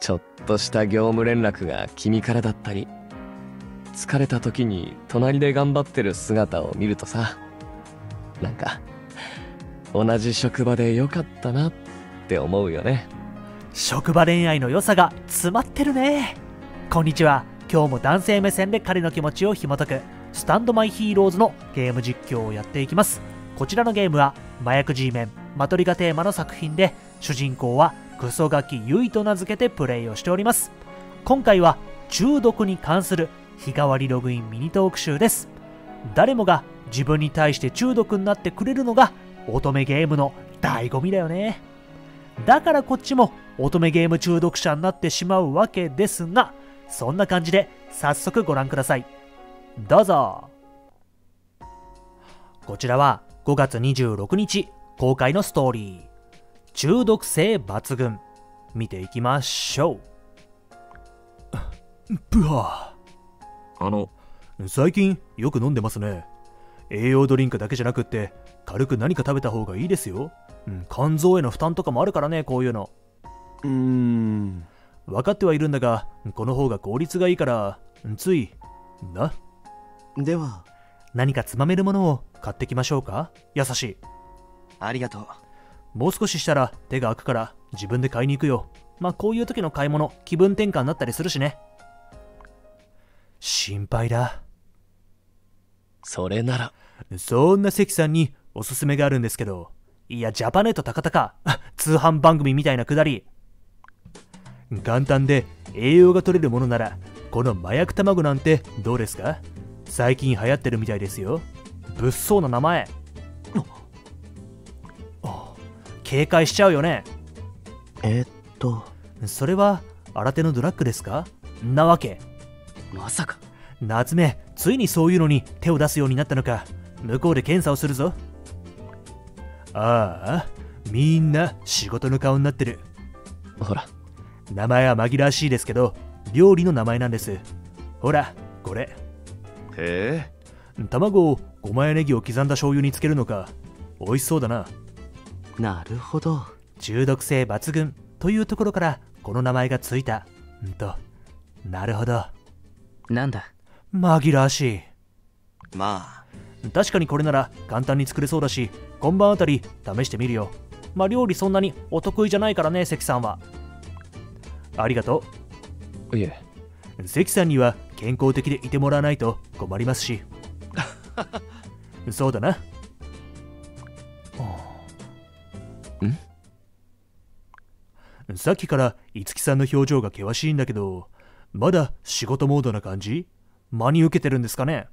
ちょっとした業務連絡が君からだったり疲れた時に隣で頑張ってる姿を見るとさなんか同じ職場でよかったなって思うよね。職場恋愛の良さが詰まってるね。こんにちは。今日も男性目線で彼の気持ちを紐解くスタンドマイヒーローズのゲーム実況をやっていきます。こちらのゲームは麻薬 G メンマトリがテーマの作品で主人公はクソガキユイと名付けてプレイをしております。今回は中毒に関する日替わりログインミニトーク集です。誰もが自分に対して中毒になってくれるのが乙女ゲームの醍醐味だよね。だからこっちも乙女ゲーム中毒者になってしまうわけですがそんな感じで早速ご覧ください。どうぞ。こちらは5月26日公開のストーリー。中毒性抜群。見ていきましょう。ブハあの。最近よく飲んでますね。栄養ドリンクだけじゃなくって軽く何か食べた方がいいですよ、うん、肝臓への負担とかもあるからねこういうの。うーん。分かってはいるんだがこの方が効率がいいからついな。では。何かつまめるものを買ってきましょうか？優しい。ありがとうもう少ししたら手が空くから自分で買いに行くよ。まあこういう時の買い物気分転換になったりするしね。心配だ。それなら。そんな関さんにおすすめがあるんですけどいやジャパネット高々通販番組みたいなくだり。簡単で栄養が取れるものならこの麻薬卵なんてどうですか？最近流行ってるみたいですよ。物騒な名前警戒しちゃうよね。えー、っと。それは新手のドラッグですか？なわけ。まさか。夏目ついにそういうのに手を出すようになったのか。向こうで検査をするぞ。ああみんな仕事の顔になってる。ほら。名前は紛らわしいですけど料理の名前なんです。ほらこれ。へえ。卵をごまやネギを刻んだ醤油につけるのか。美味しそうだななるほど。中毒性抜群というところからこの名前がついた。んと。なるほど。なんだ？紛らわしい。ま確かにこれなら簡単に作れそうだし今晩あたり試してみるよ。まあ料理そんなにお得意じゃないからね関さんは。ありがといえ。う関さんには健康的でいてもらわないと困りますし。そうだなさっきから五木さんの表情が険しいんだけどまだ仕事モードな感じ？真に受けてるんですかね？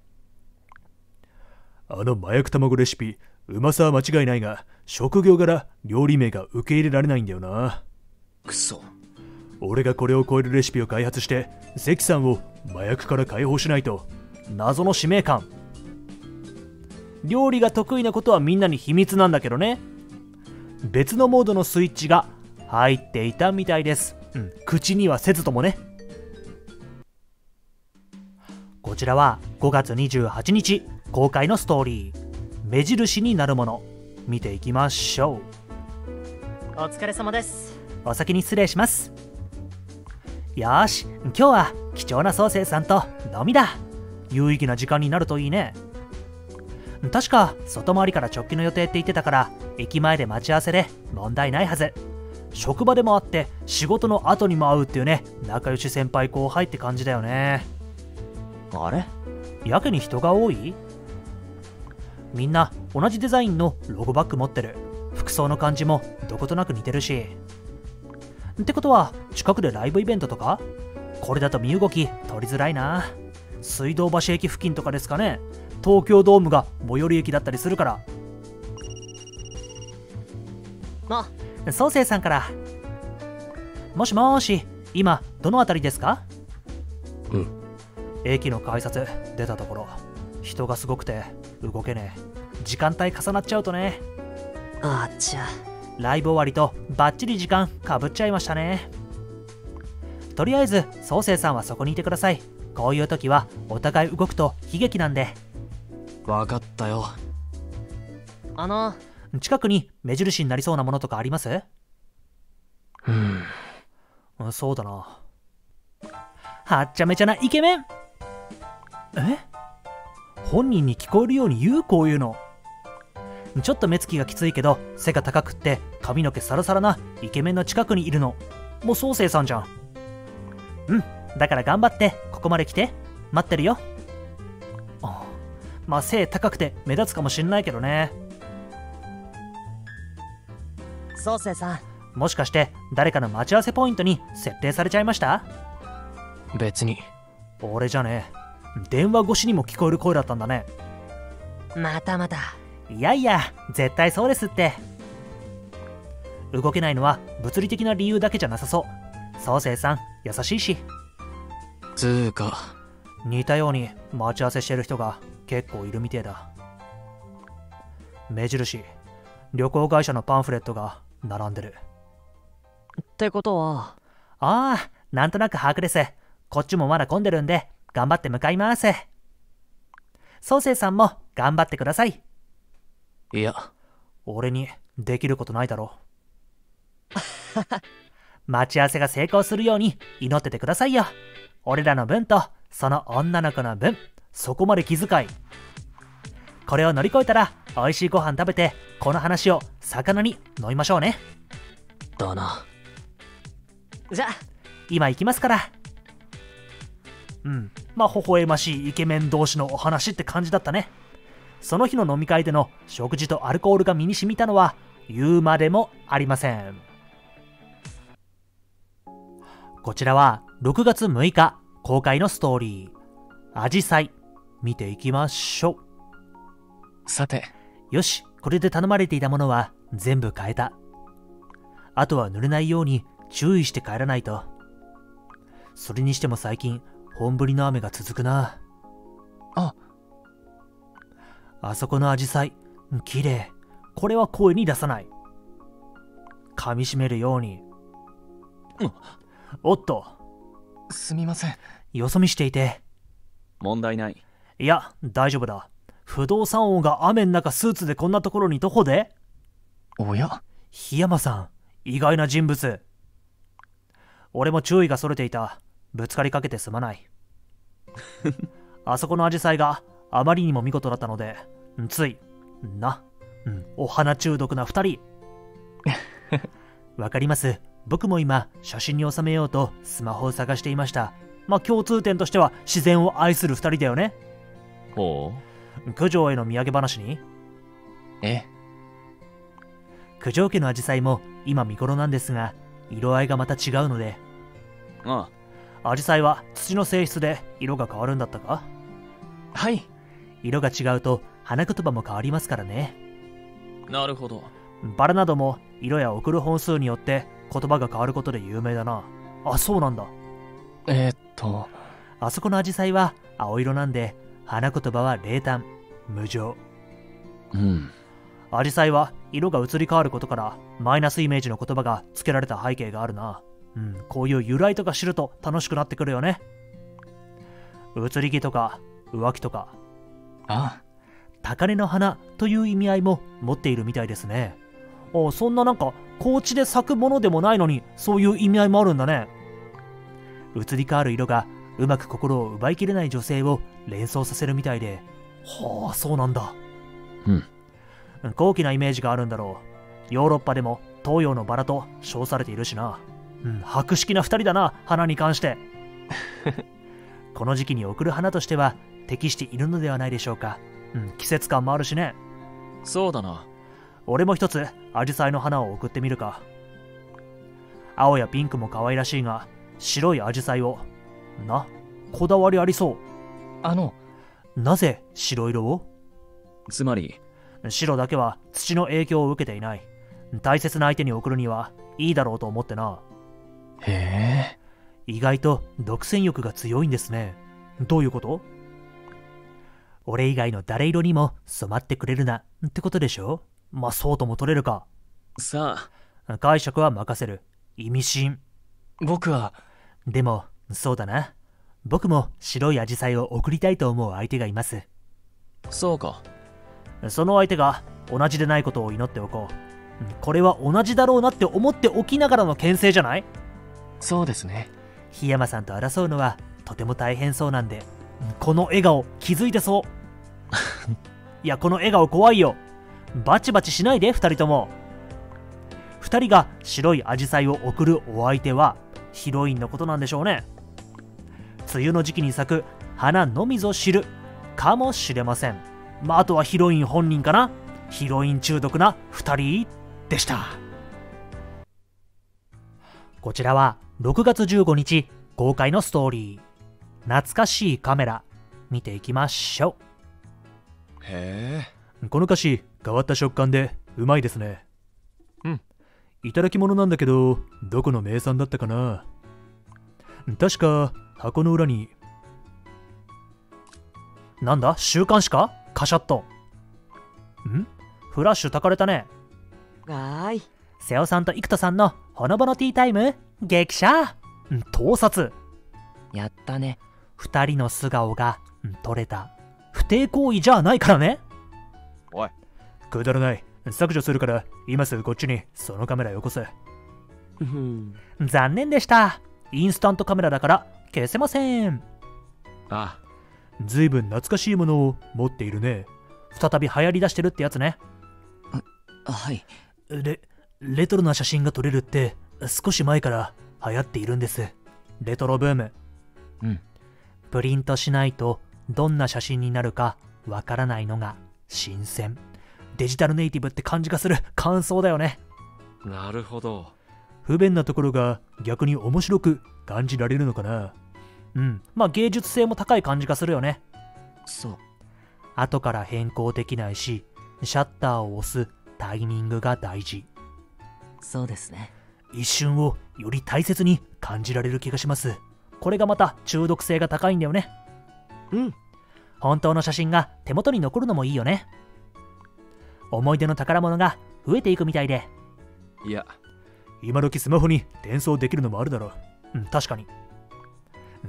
あの麻薬卵レシピうまさは間違いないが職業柄料理名が受け入れられないんだよな。あくそ俺がこれを超えるレシピを開発して関さんを麻薬から解放しないと謎の使命感。料理が得意なことはみんなに秘密なんだけどね。別のモードのスイッチが入っていたみたいです、うん、口にはせずともね。こちらは5月28日公開のストーリー。目印になるもの。見ていきましょお疲れ様です。うお先に失礼します。よーし。今日は貴重な創生さんと飲みだ。有意義な時間になるといいね。確か外回りから直帰の予定って言ってたから駅前で待ち合わせで問題ないはず職場でもあって仕事の後にも会うっていうね仲良し先輩後輩って感じだよね。あれ？やけに人が多い？みんな同じデザインのロゴバッグ持ってる。服装の感じもどことなく似てるし。ってことは近くでライブイベントとか？これだと身動き取りづらいな。水道橋駅付近とかですかね。東京ドームが最寄り駅だったりするから。あ創生さんから。もしもーし今どの辺りですか？うん。駅の改札出たところ。人がすごくて動けねえ。時間帯重なっちゃうとね。あっちゃライブ終わりとバッチリ時間かぶっちゃいましたね。とりあえず創生さんはそこにいてください。こういう時はお互い動くと悲劇なんで。分かったよ。あの近くに目印になりそうなものとかあります？うん。うんそうだな。はっちゃめちゃなイケメン。え？本人に聞こえるように言うこういうの。ちょっと目つきがきついけど背が高くって髪の毛サラサラなイケメンの近くにいるの。もう宗生さんじゃん。うんだから頑張ってここまで来て。待ってるよ。あまあ背高くて目立つかもしんないけどね宗生さん。もしかして誰かの待ち合わせポイントに設定されちゃいました？別に。俺じゃねえ。電話越しにも聞こえる声だったんだね。またまた。いやいや絶対そうですって。動けないのは物理的な理由だけじゃなさそう。宗生さん優しいし。つーか。似たように待ち合わせしてる人が結構いるみてえだ。目印旅行会社のパンフレットが並んでる。ってことは。ああなんとなく把握です。こっちもまだ混んでるんで頑張って向かいます。宗生さんも頑張ってください。いや。俺にできることないだろ 待ち合わせが成功するように祈っててくださいよ。俺らの分とその女の子の分そこまで気遣いこれを乗り越えたら美味しいご飯食べてこの話を魚に飲みましょうね。だな。じゃ今行きますから。うん。まあ微笑ましいイケメン同士のお話って感じだったね。その日の飲み会での食事とアルコールが身に染みたのは言うまでもありません。こちらは6月6日公開のストーリー。アジサイ見ていきましょさて。うよしこれで頼まれていたものは全部変えた。あとは濡れないように注意して帰らないと。それにしても最近本降りの雨が続くな。あ。あそこのアジサイ綺麗。これは声に出さない。噛みしめるように。うん。おっと。すみません。よそ見していて。問題ない。いや大丈夫だ不動産王が雨の中スーツでこんなところに徒歩で？おや？檜山さん意外な人物。俺も注意がそれていた。ぶつかりかけてすまない。あそこのアジサイがあまりにも見事だったのでついな、うん、お花中毒な二人。わかります。僕も今写真に収めようとスマホを探していました。まあ共通点としては自然を愛する二人だよね。ほ九条への土産話に？うえ？九条家のアジサイも今見頃なんですが色合いがまた違うので。あアジサイは土の性質で色が変わるんだったか？はい。色が違うと花言葉も変わりますからね。なるほど。バラなども色や送る本数によって言葉が変わることで有名だな。あそうなんだ。えー、っと。あそこのアジサイは青色なんで花言葉は冷淡。無情。うん。アジサイは色が移り変わることからマイナスイメージの言葉が付けられた背景があるな。うんこういう由来とか知ると楽しくなってくるよね。移り気とか浮気とか。あ。高嶺の花という意味合いも持っているみたいですね。あそんななんか高地で咲くものでもないのにそういう意味合いもあるんだね。移り変わる色がうまく心を奪いきれない女性を連想させるみたいで。はあそうなんだ。うん。高貴なイメージがあるんだろう。ヨーロッパでも東洋のバラと称されているしな。うん博識な二人だな花に関して。この時期に贈る花としては適しているのではないでしょうか、うん、季節感もあるしね。そうだな。俺も一つアジサイの花を送ってみるか。青やピンクも可愛らしいが白いアジサイをなこだわりありそあのうなぜ白色を？つまり白だけは土の影響を受けていない。大切な相手に送るにはいいだろうと思ってな。へえ。意外と独占欲が強いんですね。どういうこと？俺以外の誰色にも染まってくれるなってことでしょ？まあそうとも取れるか。さあ。解釈は任せる。意味深。僕は。でもそうだな。僕も白いアジサイを送りたいと思う相手がいます。そうか。その相手が同じでないことを祈っておこう。これは同じだろうなって思っておきながらの牽制じゃない？そうですね。檜山さんと争うのはとても大変そうなんでこの笑顔気づいてそう。いやこの笑顔怖いよ。バチバチしないで2人とも。2人が白いアジサイを送るお相手はヒロインのことなんでしょうね梅雨の時期に咲く花のみぞ知るかもしれません。まああとはヒロイン本人かな。ヒロイン中毒な2人でした。こちらは6月15日公開のストーリー。懐かしいカメラ。見ていきましょへうこの歌詞変わった食感でうまいですね。うん。いただき物なんだけどどこの名産だったかな。確か箱の裏に。なんだ？週刊誌か？カシャッとん？フラッシュ焚かれたね。はーい。瀬尾さんと生田さんのほのぼのティータイム？激写？うん盗撮。やったね。二人の素顔がうん撮れた。不貞行為じゃないからね。おい。くだらない。削除するから今すぐこっちにそのカメラよこせ。うん。残念でした。インスタントカメラだから消せません。あ。ずいぶん懐かしいものを持っているね。再び流行り出してるってやつね。はい。レレトロな写真が撮れるって少し前から流行っているんです。レトロブーム。うん。プリントしないとどんな写真になるかわからないのが新鮮。デジタルネイティブって感じがする。感想だよね。なるほど不便なところが逆に面白く感じられるのかな？うん。まあ芸術性も高い感じがするよね。そう。後から変更できないしシャッターを押すタイミングが大事。そうですね。一瞬をより大切に感じられる気がします。これがまた中毒性が高いんだよね。うん。本当の写真が手元に残るのもいいよね。思い出の宝物が増えていくみたいで。いや今時スマホに転送できるのもあるだろう。うん確かに。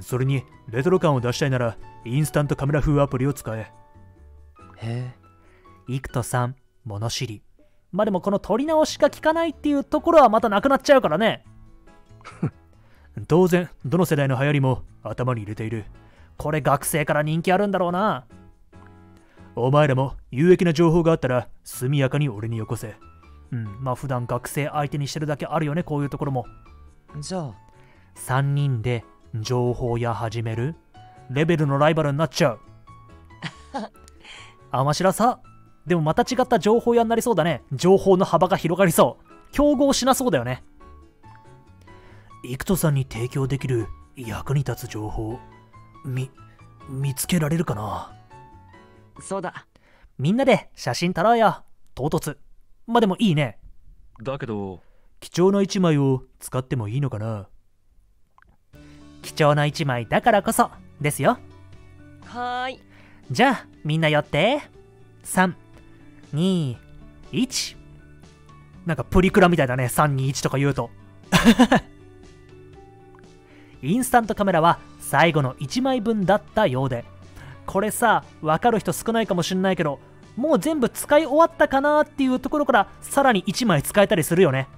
それにレトロ感を出したいならインスタントカメラ風アプリを使え。へイクトさん物知り。まあでもこの撮り直しが効かないっていうところはまたなくなっちゃうからね。当然どの世代の流行りも頭に入れている。これ学生から人気あるんだろうな。お前らも有益な情報があったら速やかに俺によこせうん。まあ普段学生相手にしてるだけあるよねこういうところも。えじゃあ3人で情報屋始める？レベルのライバルになっちゃう。面白そうでもまた違った情報屋になりそうだね。情報の幅が広がりそう。競合しなそうだよね。イクトさんに提供できる役に立つ情報み見つけられるかな？そうだ。みんなで写真撮ろうよ。唐突まあでもいいね。だけど。貴重な一枚を使ってもいいのかな？貴重な一枚だからこそですよ。はーい。じゃあみんな寄って。321なんかプリクラみたいだね。321とか言うと。インスタントカメラは最後の1枚分だったようで。これさ分かる人少ないかもしんないけどもう全部使い終わったかなっていうところからさらに1枚使えたりするよね。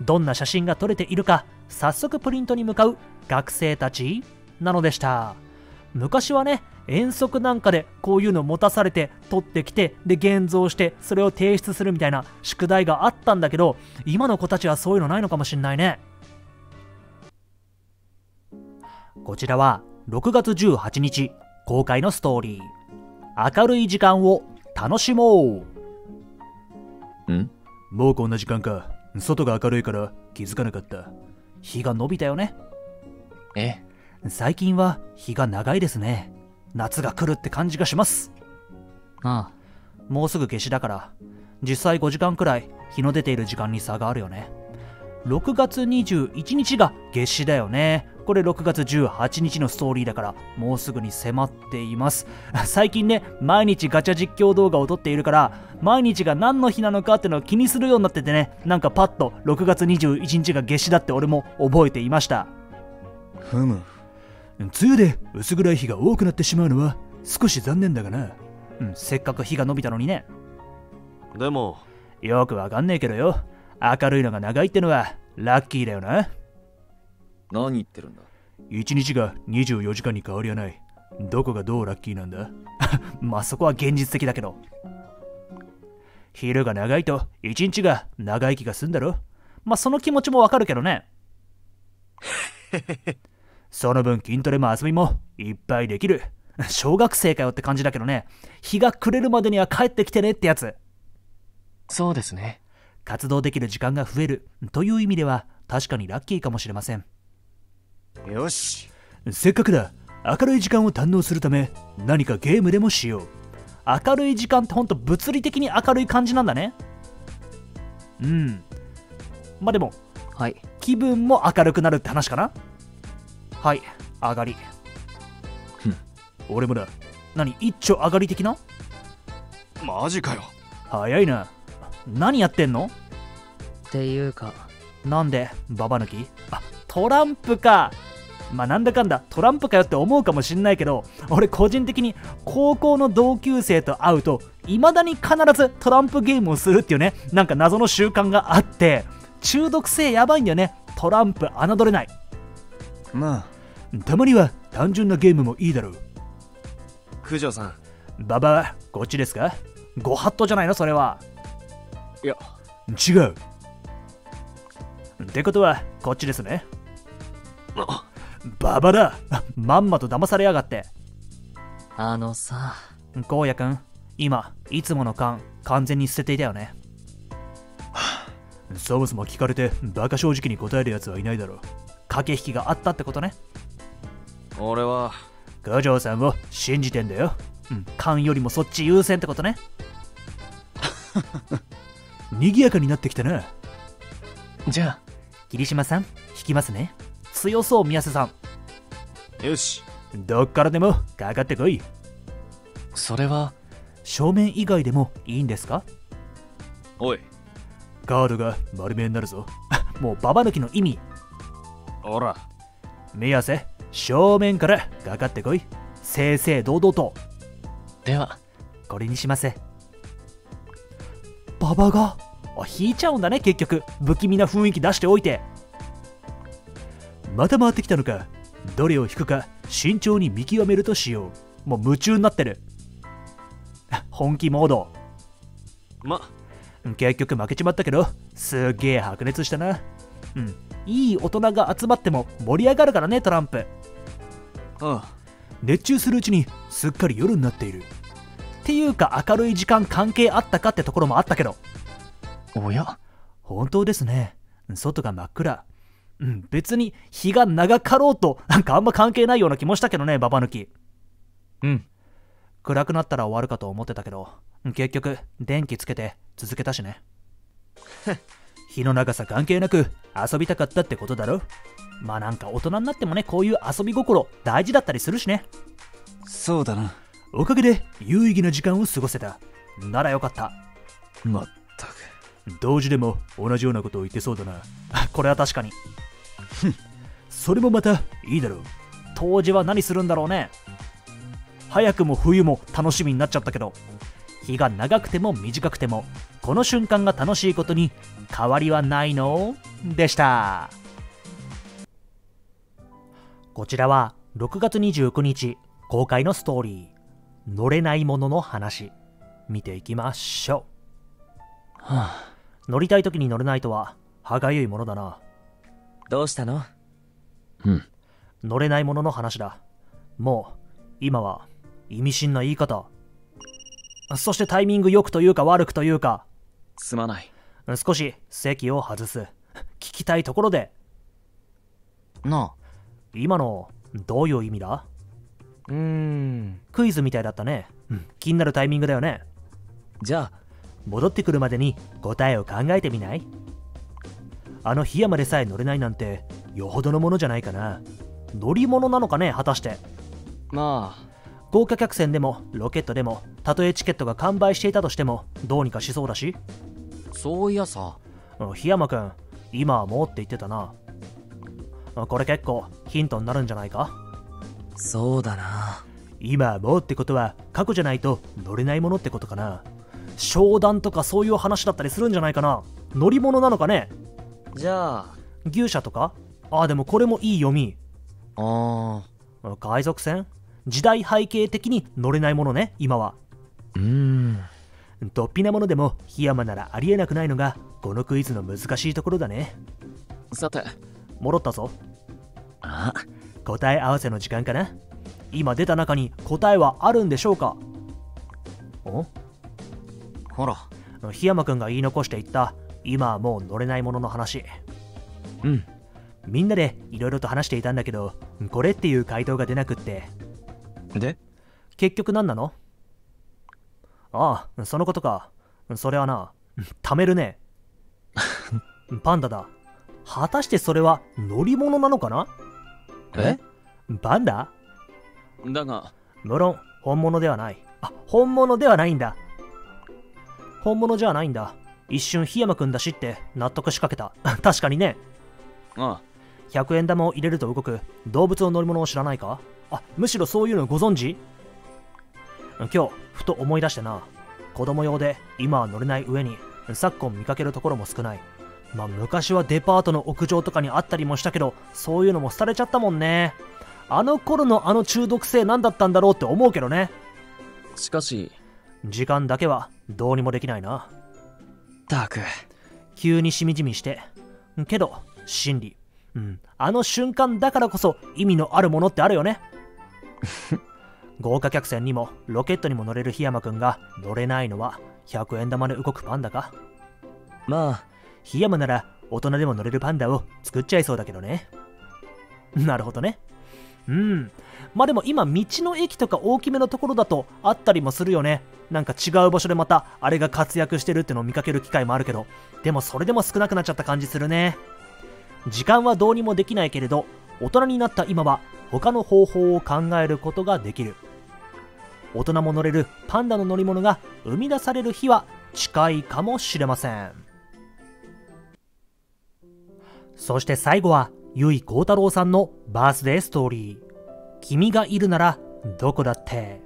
どんな写真が撮れているか早速プリントに向かう学生たちなのでした。昔はね遠足なんかでこういうの持たされて撮ってきてで現像してそれを提出するみたいな宿題があったんだけど今の子たちはそういうのないのかもしんないね。こちらは6月18日公開のストーリー。明るい時間を楽しもう。ん？もうこんな時間か。外が明るいから気づかなかった。日が伸びたよね。え？最近は日が長いですね。夏が来るって感じがします。ああ。もうすぐ夏至だから。実際5時間くらい日の出ている時間に差があるよね。6月21日が夏至だよねこれ6月18日のストーリーだからもうすぐに迫っています。最近ね毎日ガチャ実況動画を撮っているから毎日が何の日なのかってのを気にするようになっててねなんかパッと6月21日が夏至だって俺も覚えていました。ふむ。梅雨で薄暗い日が多くなってしまうのは少し残念だがな、うん、せっかく日が伸びたのにね。でも。よくわかんねえけどよ。明るいのが長いってのはラッキーだよな何言ってるんだ？1日が24時間に変わりはない。どこがどうラッキーなんだ？まあそこは現実的だけど。昼が長いと1日が長生きがすんだろ？まあその気持ちもわかるけどね。その分筋トレも遊びもいっぱいできる。小学生かよって感じだけどね。日が暮れるまでには帰ってきてねってやつ。そうですね。活動できる時間が増えるという意味では確かにラッキーかもしれませんよし。せっかくだ。明るい時間を堪能するため何かゲームでもしよう。明るい時間ってほんと物理的に明るい感じなんだね。うん。まあでもはい。気分も明るくなるって話かな。はい。上がり。ふん。俺もだ。何一丁上がり的な？マジかよ。早いな。何やってんの？っていうかなんでババ抜き？あトランプか。まあなんだかんだトランプかよって思うかもしんないけど俺個人的に高校の同級生と会うと未だに必ずトランプゲームをするっていうねなんか謎の習慣があって中毒性やばいんだよね。トランプ侮れない。まあ。たまには単純なゲームもいいだろう。九条さん。ババはこっちですか？ご法度じゃないの？それは。いや。違う。ってことはこっちですね。あババだ。まんまと騙されやがって。あのさ。荒野くん今いつもの缶完全に捨てていたよね。そもそも聞かれてバカ正直に答えるやつはいないだろう。駆け引きがあったってことね。俺は。九条さんを信じてんだよ。うん缶よりもそっち優先ってことね。賑やかになってきたな。じゃあ、霧島さん引きますね強そう宮瀬さん。よし。どっからでもかかってこい。それは、正面以外でもいいんですか？おい。カードが丸めになるぞ。もうババ抜きの意味。ほら。宮瀬正面からかかってこい。正々堂々と。では、これにしますババが？あ引いちゃうんだね結局。不気味な雰囲気出しておいてまた回ってきたのか。どれを引くか慎重に見極めるとしよう。もう夢中になってる。本気モード。ま。結局負けちまったけどすっげえ白熱したな。うん。いい大人が集まっても盛り上がるからねトランプ。あ熱中するうちにすっかり夜になっている。っていうか明るい時間関係あったかってところもあったけど。おや？本当ですね。外が真っ暗うん。別に日が長かろうとなんかあんま関係ないような気もしたけどねババ抜き。うん。暗くなったら終わるかと思ってたけど結局電気つけて続けたしね。日の長さ関係なく遊びたかったってことだろ？まあなんか大人になってもねこういう遊び心大事だったりするしね。そうだな。おかげで有意義な時間を過ごせた。ならよかった。まったく。同時でも同じようなことを言ってそうだな。これは確かにそれもまたいいだろう。当時は何するんだろうね。早くも冬も楽しみになっちゃったけど。日が長くても短くてもこの瞬間が楽しいことに変わりはないの？でした。こちらは6月29日公開のストーリー。乗れないものの話。見ていきましょはあ、う乗りたい時に乗れないとは歯がゆいものだなどうしたの？うん。乗れないものの話だ。もう今は意味深な言い方。そしてタイミング良くというか悪くというか。すまない。少し席を外す。聞きたいところで。な今のどういう意味だ？うーん。クイズみたいだったね、うん。気になるタイミングだよね。じゃあ。戻ってくるまでに答えを考えてみない？あの檜山でさえ乗れないなんてよほどのものじゃないかな。乗り物なのかね果たして。まあ。豪華客船でもロケットでもたとえチケットが完売していたとしてもどうにかしそうだし。そういやさ。うん檜山くん今はもうって言ってたな。あこれ結構ヒントになるんじゃないか？そうだな。今はもうってことは過去じゃないと乗れないものってことかな。商談とかそういう話だったりするんじゃないかな。乗り物なのかね？じゃあ牛舎とか？あでもこれもいい読み。あ海賊船？時代背景的に乗れないものね今は。うーん突飛なものでも檜山ならありえなくないのがこのクイズの難しいところだね。さて。戻ったぞ。あ。答え合わせの時間かな？今出た中に答えはあるんでしょうか？お？ほら。檜山くんが言い残していった今はもう乗れないものの話。うん。みんなでいろいろと話していたんだけどこれっていう回答が出なくって。で？結局何なの？ああそのことか。それはな貯めるね。パンダだ。果たしてそれは乗り物なのかな？え？パンダ？だが。無論本物ではない。あ本物ではないんだ。本物じゃないんだ一瞬檜山くんだしって納得しかけた。確かにね。あ100円玉を入れると動く動物の乗り物を知らないか？あむしろそういうのご存知？今日ふと思い出してな。子供用で今は乗れない上に昨今見かけるところも少ない。まあ昔はデパートの屋上とかにあったりもしたけどそういうのも廃れちゃったもんね。あの頃のあの中毒性何だったんだろうって思うけどね。しかし。時間だけはどうにもできないなたく。急にしみじみして。けど真理。うん。あの瞬間だからこそ意味のあるものってあるよね。豪華客船にもロケットにも乗れる檜山くんが乗れないのは100円玉で動くパンダか？まあ。檜山なら大人でも乗れるパンダを作っちゃいそうだけどね。なるほどねうん。まあでも今道の駅とか大きめのところだとあったりもするよね。なんか違う場所でまたあれが活躍してるってのを見かける機会もあるけど。でもそれでも少なくなっちゃった感じするね。時間はどうにもできないけれど大人になった今は他の方法を考えることができる。大人も乗れるパンダの乗り物が生み出される日は近いかもしれません。そして最後は由井幸太郎さんのバースデーストーリー「君がいるならどこだって」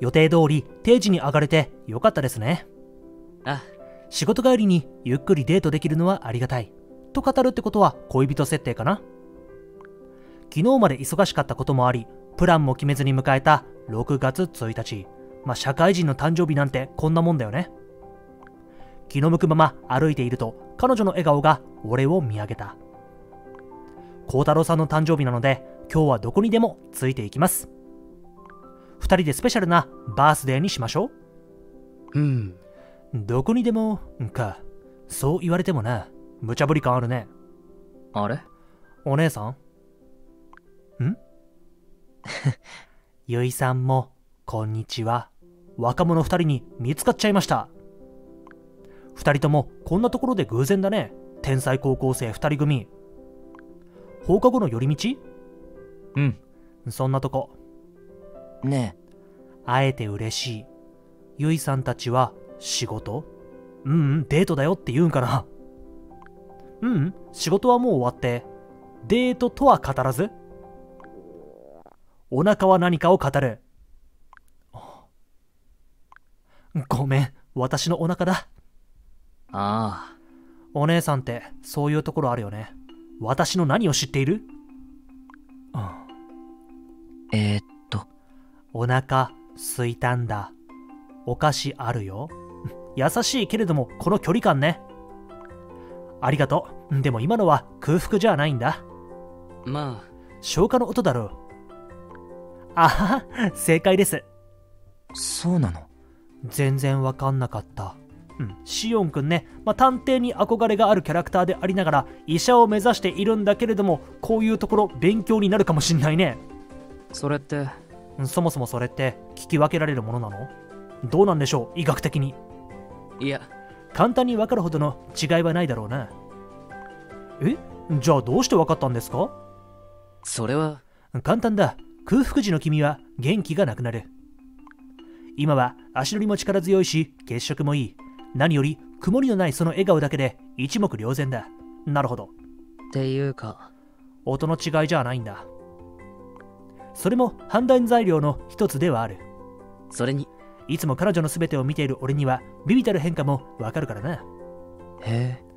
予定通り定時に上がれてよかったですね。あ。仕事帰りにゆっくりデートできるのはありがたい。と語るってことは恋人設定かな。昨日まで忙しかったこともありプランも決めずに迎えた6月1日。まあ社会人の誕生日なんてこんなもんだよね気の向くまま歩いていると彼女の笑顔が俺を見上げた。孝太郎さんの誕生日なので今日はどこにでもついていきます。二人でスペシャルなバースデーにしましょう。ん。うどこにでもかそう言われてもな。無茶ぶり感あるね。あれ？お姉さん？ん？ゆいさんもこんにちは。若者二人に見つかっちゃいました二人ともこんなところで偶然だね。天才高校生二人組。放課後の寄り道？うん。そんなとこ。ね会えて嬉しい。ゆいさんたちは仕事？うんうんデートだよって言うんかな。うんうん仕事はもう終わって。デートとは語らず？お腹は何かを語る。ごめん私のお腹だああ。お姉さんってそういうところあるよね。私の何を知っている？えー、っと。お腹すいたんだ。お菓子あるよ。優しいけれどもこの距離感ね。ありがとう。でも今のは空腹じゃないんだ。ま消化の音だろう。あはは正解です。そうなの？全然わかんなかったうんシオンくんね、まあ、探偵に憧れがあるキャラクターでありながら医者を目指しているんだけれどもこういうところ勉強になるかもしんないね。あそれって？うんそもそもそれって聞き分けられるものなの？どうなんでしょう医学的に。いや。簡単に分かるほどの違いはないだろうな。え？じゃあどうして分かったんですか？それは。簡単だ。空腹時の君は元気がなくなる。今は足取りも力強いし血色もいい何より曇りのないその笑顔だけで一目瞭然だなるほどっていうか音の違いじゃないんだそれも判断材料の一つではあるそれにいつも彼女の全てを見ている俺にはビビたる変化もわかるからなへえ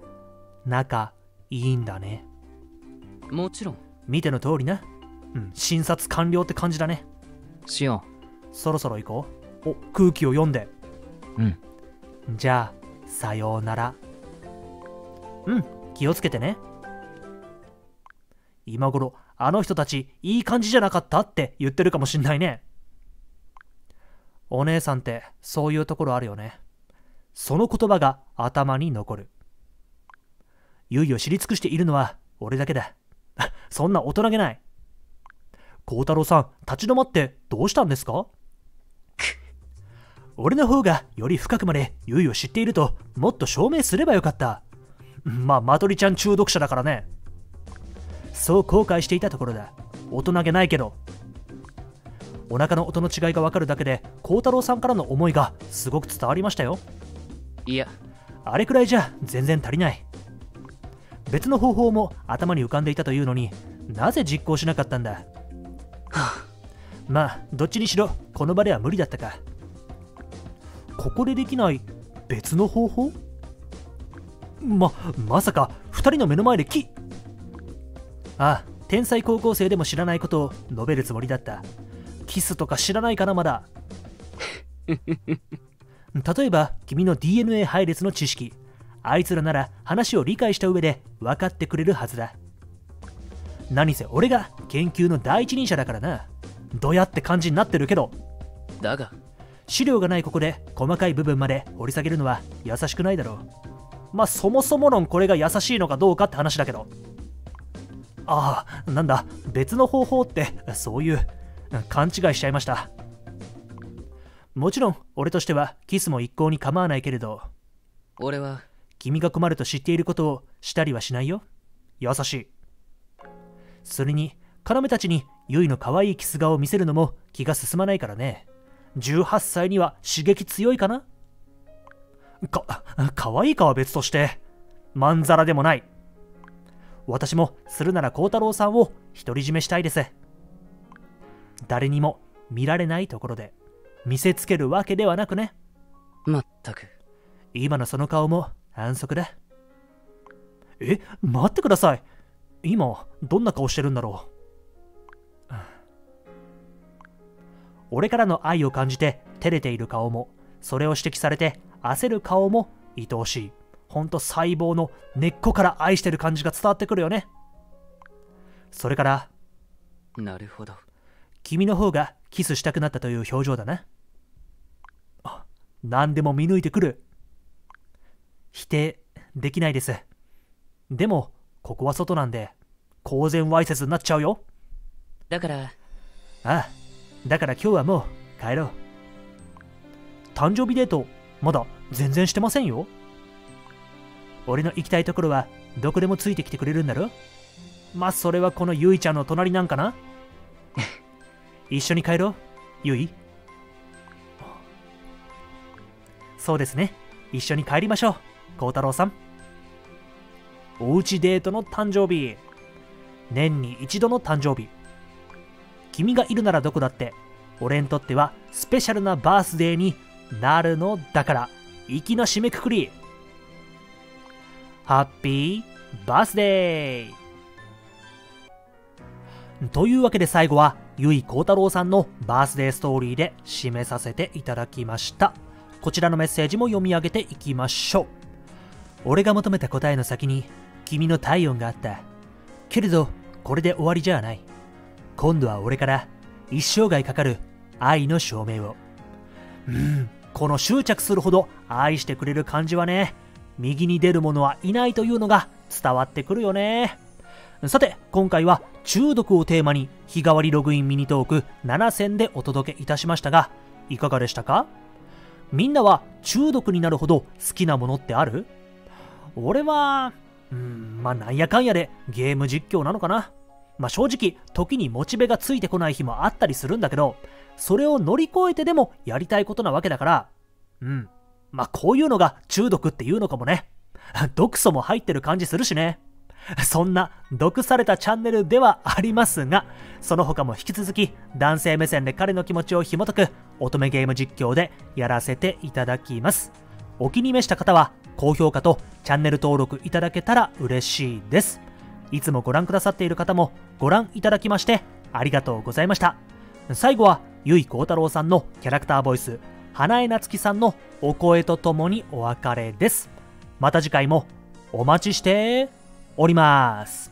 中いいんだね。もちろん見ての通りな。うん、診察完了って感じだね。しよそろそろ行こう。お、空気を読んで。うん。じゃあ、さようなら。うん、気をつけてね。今頃、あの人たち、いい感じじゃなかったって言ってるかもしんないね。お姉さんって、そういうところあるよね。その言葉が頭に残る。ゆいを知り尽くしているのは、俺だけだ。そんな大人げない。孝太郎さん、立ち止まってどうしたんですか？俺の方がより深くまでゆいを知っているともっと証明すればよかった。まあ、まとりちゃん中毒者だからね。そう後悔していたところだ。大人げないけど。お腹の音の違いがわかるだけで、孝太郎さんからの思いがすごく伝わりましたよ。ういやあれくらいじゃ全然足りない。別の方法も頭に浮かんでいたというのになぜ実行しなかったんだ？まあどっちにしろこの場では無理だったかここでできない別の方法？ままさか2人の目の前できああ天才高校生でも知らないことを述べるつもりだった。キスとか知らないかなまだ。例えば君の DNA 配列の知識。あいつらなら話を理解した上で分かってくれるはずだ。何せ俺が研究の第一人者だからな。どやって感じになってるけど。だが資料がないここで細かい部分まで掘り下げるのは優しくないだろう。まあそもそも論これが優しいのかどうかって話だけど。ああなんだ別の方法ってそういう勘違いしちゃいました。もちろん俺としてはキスも一向に構わないけれど。俺は君が困ると知っていることをしたりはしないよ。優しい。それに要たちにユイの可愛いキス顔を見せるのも気が進まないからね18歳には刺激強いかな？か、可愛いかは別として、まんざらでもない。私もするなら孝太郎さんを独り占めしたいです。誰にも見られないところで見せつけるわけではなくね。まったく今のその顔も安息だ。え、待ってください。今、どんな顔してるんだろう？俺からの愛を感じて照れている顔も、それを指摘されて焦る顔も愛おしい。ほんと細胞の根っこから愛してる感じが伝わってくるよね。それから、なるほど君の方がキスしたくなったという表情だな。あ、何でも見抜いてくる。否定できないです。でも、ここは外なんで、公然わいせつになっちゃうよ。だからああ、だから今日はもう帰ろう。誕生日デート、まだ全然してませんよ。俺の行きたいところはどこでもついてきてくれるんだろ？まあそれはこのゆいちゃんの隣なんかな？一緒に帰ろう、ゆい。そうですね。一緒に帰りましょう、孝太郎さん。おうちデートの誕生日。年に一度の誕生日。君がいるならどこだって、俺にとってはスペシャルなバースデーになるのだから、粋な締めくくり。ハッピーバースデーというわけで最後は、ゆいこうたろうさんのバースデーストーリーで締めさせていただきました。こちらのメッセージも読み上げていきましょう。俺が求めた答えの先に、君の体温があった。けれど、これで終わりじゃない。今度は俺から一生涯かかる愛の証明を。うん、この執着するほど愛してくれる感じはね、右に出る者はいないというのが伝わってくるよね。さて、今回は中毒をテーマに日替わりログインミニトーク7選でお届けいたしましたが、いかがでしたか？みんなは中毒になるほど好きなものってある？俺は、うん、まあなんやかんやでゲーム実況なのかな。まあ正直、時にモチベがついてこない日もあったりするんだけど、それを乗り越えてでもやりたいことなわけだから、うん。まあこういうのが中毒っていうのかもね。毒素も入ってる感じするしね。そんな毒されたチャンネルではありますが、その他も引き続き男性目線で彼の気持ちを紐解く乙女ゲーム実況でやらせていただきます。お気に召した方は高評価とチャンネル登録いただけたら嬉しいですいつもご覧くださっている方もご覧いただきましてありがとうございました。最後は由井幸太郎さんのキャラクターボイス花江夏樹さんのお声とともにお別れです。また次回もお待ちしております。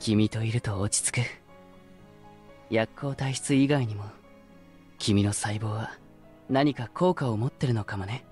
君といると落ち着く。薬効体質以外にも君の細胞は何か効果を持ってるのかもね。